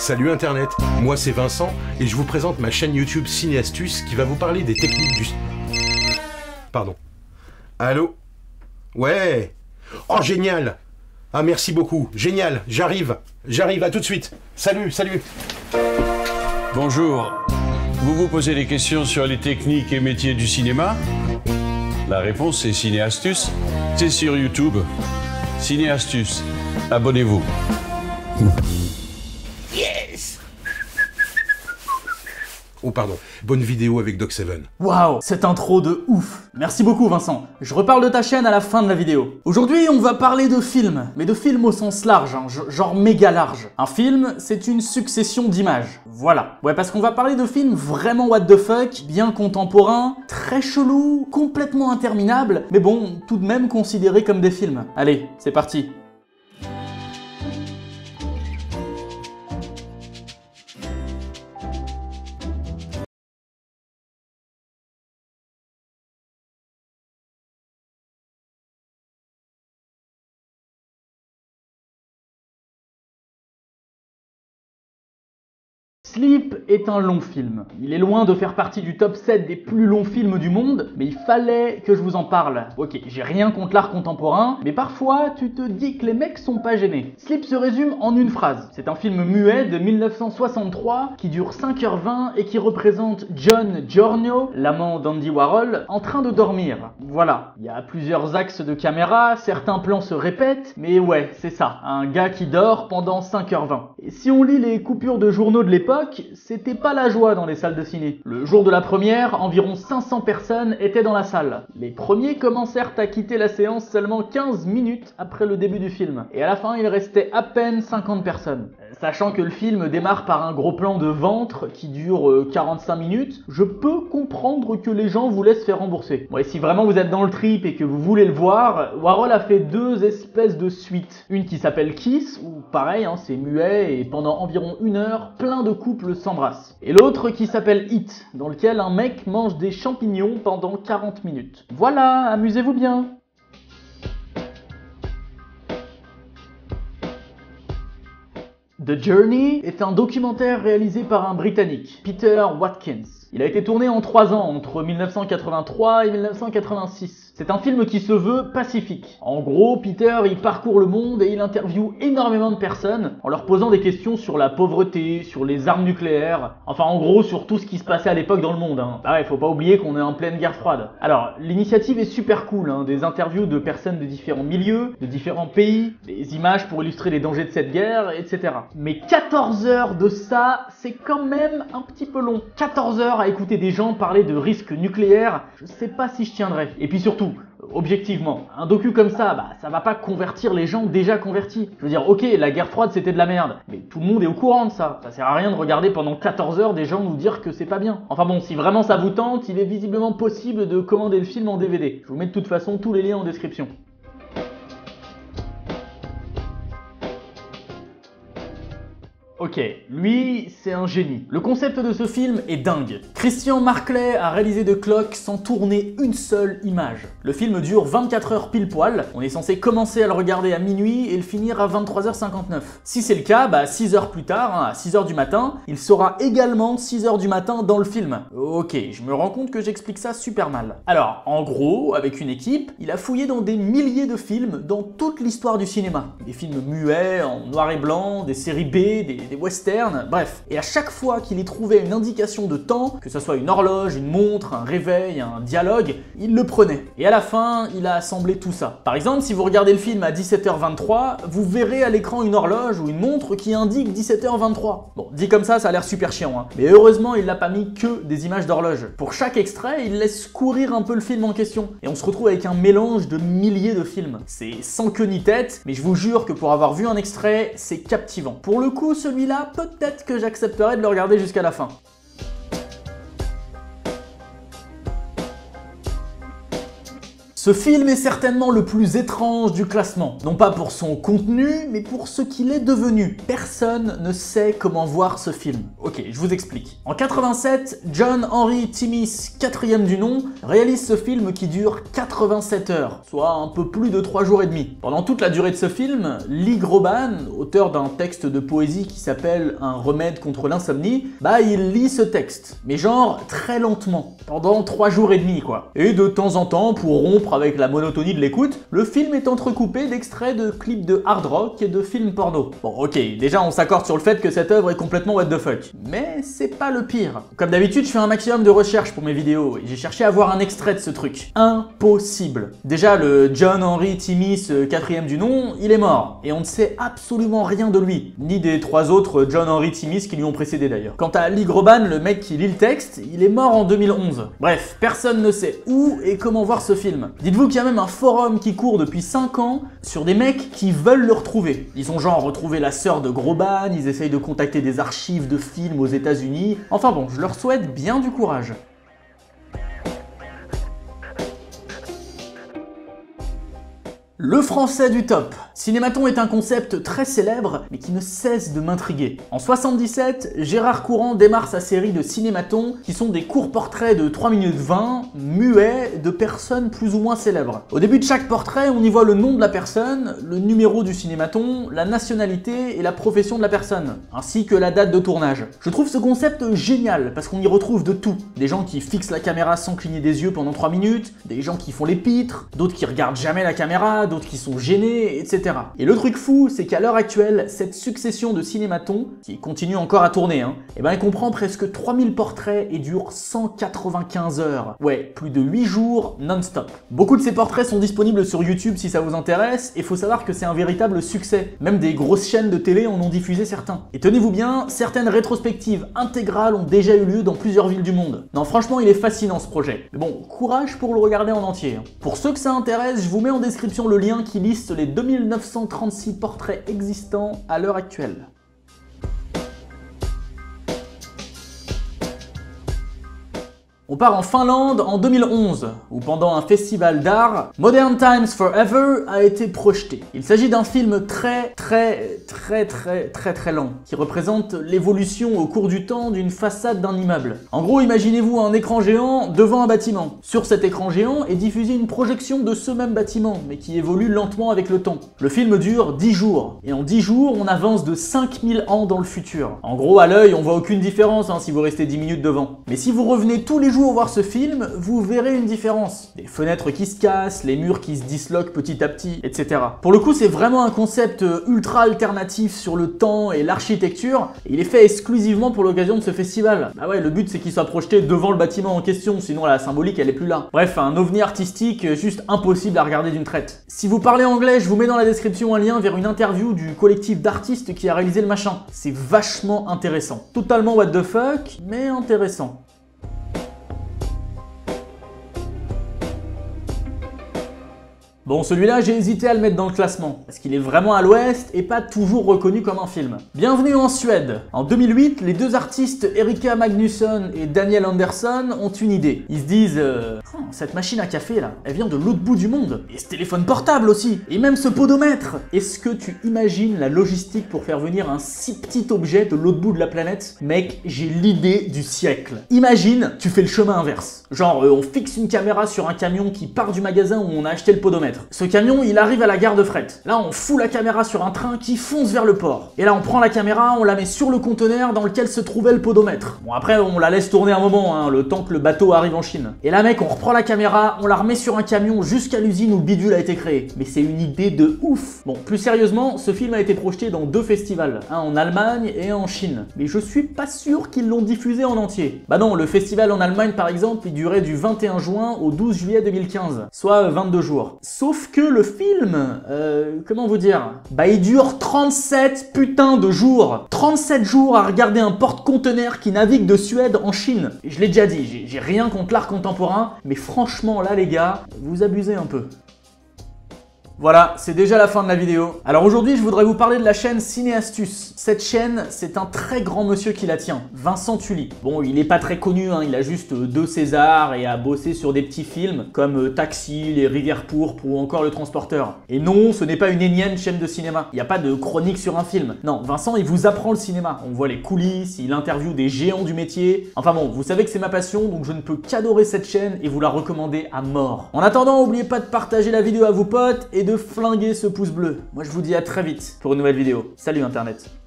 Salut Internet, moi c'est Vincent et je vous présente ma chaîne YouTube Cinéastus qui va vous parler des techniques du... Pardon. Allô? Ouais Oh génial Ah merci beaucoup, génial, j'arrive, j'arrive, à tout de suite. Salut, salut Bonjour. Vous vous posez des questions sur les techniques et métiers du cinéma? La réponse est Cinéastus. C'est sur YouTube. Cinéastus. Abonnez-vous. Oh pardon, bonne vidéo avec Doc Seven. Waouh, cette intro de ouf Merci beaucoup Vincent. Je reparle de ta chaîne à la fin de la vidéo. Aujourd'hui, on va parler de films, mais de films au sens large, hein, genre méga large. Un film, c'est une succession d'images. Voilà. Ouais, parce qu'on va parler de films vraiment what the fuck, bien contemporains, très chelous, complètement interminables, mais bon, tout de même considérés comme des films. Allez, c'est parti. Sleep est un long film. Il est loin de faire partie du top 7 des plus longs films du monde, mais il fallait que je vous en parle. Ok, j'ai rien contre l'art contemporain, mais parfois tu te dis que les mecs sont pas gênés. Sleep se résume en une phrase. C'est un film muet de 1963 qui dure 5h20 et qui représente John Giorno, l'amant d'Andy Warhol, en train de dormir. Voilà. Il y a plusieurs axes de caméra, certains plans se répètent, mais ouais, c'est ça. Un gars qui dort pendant 5h20. Et si on lit les coupures de journaux de l'époque, c'était pas la joie dans les salles de ciné. Le jour de la première, environ 500 personnes étaient dans la salle. Les premiers commencèrent à quitter la séance seulement 15 minutes après le début du film. Et à la fin, il restait à peine 50 personnes. Sachant que le film démarre par un gros plan de ventre qui dure 45 euh, minutes, je peux comprendre que les gens vous laissent faire rembourser. Bon, et si vraiment vous êtes dans le trip et que vous voulez le voir, Warhol a fait deux espèces de suites. Une qui s'appelle Kiss, où pareil, hein, c'est muet et pendant environ une heure, plein de couples s'embrassent. Et l'autre qui s'appelle Hit, dans lequel un mec mange des champignons pendant 40 minutes. Voilà, amusez-vous bien The Journey est un documentaire réalisé par un Britannique, Peter Watkins. Il a été tourné en 3 ans, entre 1983 et 1986. C'est un film qui se veut pacifique. En gros, Peter, il parcourt le monde et il interviewe énormément de personnes en leur posant des questions sur la pauvreté, sur les armes nucléaires, enfin en gros sur tout ce qui se passait à l'époque dans le monde. Bah ouais, faut pas oublier qu'on est en pleine guerre froide. Alors, l'initiative est super cool, hein. des interviews de personnes de différents milieux, de différents pays, des images pour illustrer les dangers de cette guerre, etc. Mais 14 heures de ça, c'est quand même un petit peu long. 14 heures à écouter des gens parler de risques nucléaires, je sais pas si je tiendrai. Et puis surtout, objectivement. Un docu comme ça, bah, ça va pas convertir les gens déjà convertis. Je veux dire, ok, la guerre froide c'était de la merde, mais tout le monde est au courant de ça. Ça sert à rien de regarder pendant 14 heures des gens nous dire que c'est pas bien. Enfin bon, si vraiment ça vous tente, il est visiblement possible de commander le film en DVD. Je vous mets de toute façon tous les liens en description. Ok, lui, c'est un génie. Le concept de ce film est dingue. Christian Marclay a réalisé The Clock sans tourner une seule image. Le film dure 24 heures pile poil, on est censé commencer à le regarder à minuit et le finir à 23h59. Si c'est le cas, bah 6 heures plus tard, hein, à 6 h du matin, il sera également 6 h du matin dans le film. Ok, je me rends compte que j'explique ça super mal. Alors, en gros, avec une équipe, il a fouillé dans des milliers de films dans toute l'histoire du cinéma. Des films muets, en noir et blanc, des séries B, des des westerns, bref. Et à chaque fois qu'il y trouvait une indication de temps, que ce soit une horloge, une montre, un réveil, un dialogue, il le prenait. Et à la fin, il a assemblé tout ça. Par exemple, si vous regardez le film à 17h23, vous verrez à l'écran une horloge ou une montre qui indique 17h23. Bon, dit comme ça, ça a l'air super chiant, hein. Mais heureusement, il n'a pas mis que des images d'horloge. Pour chaque extrait, il laisse courir un peu le film en question. Et on se retrouve avec un mélange de milliers de films. C'est sans queue ni tête, mais je vous jure que pour avoir vu un extrait, c'est captivant. Pour le coup, celui là peut-être que j'accepterai de le regarder jusqu'à la fin. Ce film est certainement le plus étrange du classement. Non pas pour son contenu, mais pour ce qu'il est devenu. Personne ne sait comment voir ce film. Ok, je vous explique. En 87, John Henry Timmis, quatrième du nom, réalise ce film qui dure 87 heures, soit un peu plus de 3 jours et demi. Pendant toute la durée de ce film, Lee Groban, auteur d'un texte de poésie qui s'appelle Un remède contre l'insomnie, bah il lit ce texte, mais genre très lentement, pendant 3 jours et demi quoi. Et de temps en temps, pour rompre avec la monotonie de l'écoute, le film est entrecoupé d'extraits de clips de hard rock et de films porno. Bon ok, déjà on s'accorde sur le fait que cette œuvre est complètement what the fuck. Mais c'est pas le pire. Comme d'habitude, je fais un maximum de recherches pour mes vidéos et j'ai cherché à voir un extrait de ce truc. Impossible. Déjà, le John Henry Timmis, euh, quatrième du nom, il est mort. Et on ne sait absolument rien de lui. Ni des trois autres John Henry Timmis qui lui ont précédé d'ailleurs. Quant à Lee Groban, le mec qui lit le texte, il est mort en 2011. Bref, personne ne sait où et comment voir ce film. Dites-vous qu'il y a même un forum qui court depuis 5 ans sur des mecs qui veulent le retrouver. Ils ont genre retrouvé la sœur de Groban, ils essayent de contacter des archives de films aux États-Unis. Enfin bon, je leur souhaite bien du courage. Le français du top. Cinématon est un concept très célèbre, mais qui ne cesse de m'intriguer. En 77, Gérard Courant démarre sa série de Cinématon, qui sont des courts portraits de 3 minutes 20, muets, de personnes plus ou moins célèbres. Au début de chaque portrait, on y voit le nom de la personne, le numéro du Cinématon, la nationalité et la profession de la personne, ainsi que la date de tournage. Je trouve ce concept génial, parce qu'on y retrouve de tout. Des gens qui fixent la caméra sans cligner des yeux pendant 3 minutes, des gens qui font les pitres, d'autres qui regardent jamais la caméra, d'autres qui sont gênés, etc. Et le truc fou, c'est qu'à l'heure actuelle, cette succession de cinématons, qui continue encore à tourner, hein, eh ben elle comprend presque 3000 portraits et dure 195 heures. Ouais, plus de 8 jours non-stop. Beaucoup de ces portraits sont disponibles sur YouTube si ça vous intéresse, et faut savoir que c'est un véritable succès. Même des grosses chaînes de télé en ont diffusé certains. Et tenez-vous bien, certaines rétrospectives intégrales ont déjà eu lieu dans plusieurs villes du monde. Non, franchement, il est fascinant ce projet. Mais bon, courage pour le regarder en entier. hein. Pour ceux que ça intéresse, je vous mets en description le lien qui liste les 2936 portraits existants à l'heure actuelle. On part en Finlande en 2011, où pendant un festival d'art, Modern Times Forever a été projeté. Il s'agit d'un film très très très très très très lent, qui représente l'évolution au cours du temps d'une façade d'un immeuble. En gros, imaginez-vous un écran géant devant un bâtiment. Sur cet écran géant est diffusée une projection de ce même bâtiment, mais qui évolue lentement avec le temps. Le film dure 10 jours, et en 10 jours, on avance de 5000 ans dans le futur. En gros, à l'œil, on voit aucune différence hein, si vous restez 10 minutes devant. Mais si vous revenez tous les jours voir ce film, vous verrez une différence. Les fenêtres qui se cassent, les murs qui se disloquent petit à petit, etc. Pour le coup, c'est vraiment un concept euh, ultra alternatif sur le temps et l'architecture. Il est fait exclusivement pour l'occasion de ce festival. Ah ouais, le but c'est qu'il soit projeté devant le bâtiment en question, sinon la symbolique elle est plus là. Bref, un ovni artistique euh, juste impossible à regarder d'une traite. Si vous parlez anglais, je vous mets dans la description un lien vers une interview du collectif d'artistes qui a réalisé le machin. C'est vachement intéressant. Totalement what the fuck, mais intéressant. Bon, celui-là, j'ai hésité à le mettre dans le classement, parce qu'il est vraiment à l'ouest et pas toujours reconnu comme un film. Bienvenue en Suède. En 2008, les deux artistes Erika Magnusson et Daniel Anderson ont une idée. Ils se disent euh, cette machine à café là, elle vient de l'autre bout du monde. Et ce téléphone portable aussi. Et même ce podomètre. Est-ce que tu imagines la logistique pour faire venir un si petit objet de l'autre bout de la planète? Mec, j'ai l'idée du siècle. Imagine, tu fais le chemin inverse. Genre, euh, on fixe une caméra sur un camion qui part du magasin où on a acheté le podomètre. Ce camion, il arrive à la gare de fret. Là, on fout la caméra sur un train qui fonce vers le port. Et là, on prend la caméra, on la met sur le conteneur dans lequel se trouvait le podomètre. Bon, après, on la laisse tourner un moment, hein, le temps que le bateau arrive en Chine. Et là, mec, on reprend la caméra, on la remet sur un camion jusqu'à l'usine où le bidule a été créé. Mais c'est une idée de ouf. Bon, plus sérieusement, ce film a été projeté dans deux festivals, un en Allemagne et un en Chine. Mais je suis pas sûr qu'ils l'ont diffusé en entier. Bah non, le festival en Allemagne, par exemple, il durait du 21 juin au 12 juillet 2015, soit 22 jours. Sauf que le film, euh, comment vous dire Bah il dure 37 putains de jours 37 jours à regarder un porte-conteneur qui navigue de Suède en Chine. Je l'ai déjà dit, j'ai rien contre l'art contemporain, mais franchement là les gars, vous abusez un peu. Voilà, c'est déjà la fin de la vidéo. Alors aujourd'hui, je voudrais vous parler de la chaîne Cinéastus. Cette chaîne, c'est un très grand monsieur qui la tient, Vincent Tully. Bon, il est pas très connu, hein, il a juste euh, deux Césars et a bossé sur des petits films comme euh, Taxi, Les Rivières Pourpres ou encore Le Transporteur. Et non, ce n'est pas une énième chaîne de cinéma. Il n'y a pas de chronique sur un film. Non, Vincent, il vous apprend le cinéma. On voit les coulisses, il interviewe des géants du métier. Enfin bon, vous savez que c'est ma passion, donc je ne peux qu'adorer cette chaîne et vous la recommander à mort. En attendant, n'oubliez pas de partager la vidéo à vos potes et de flinguer ce pouce bleu. Moi je vous dis à très vite pour une nouvelle vidéo. Salut Internet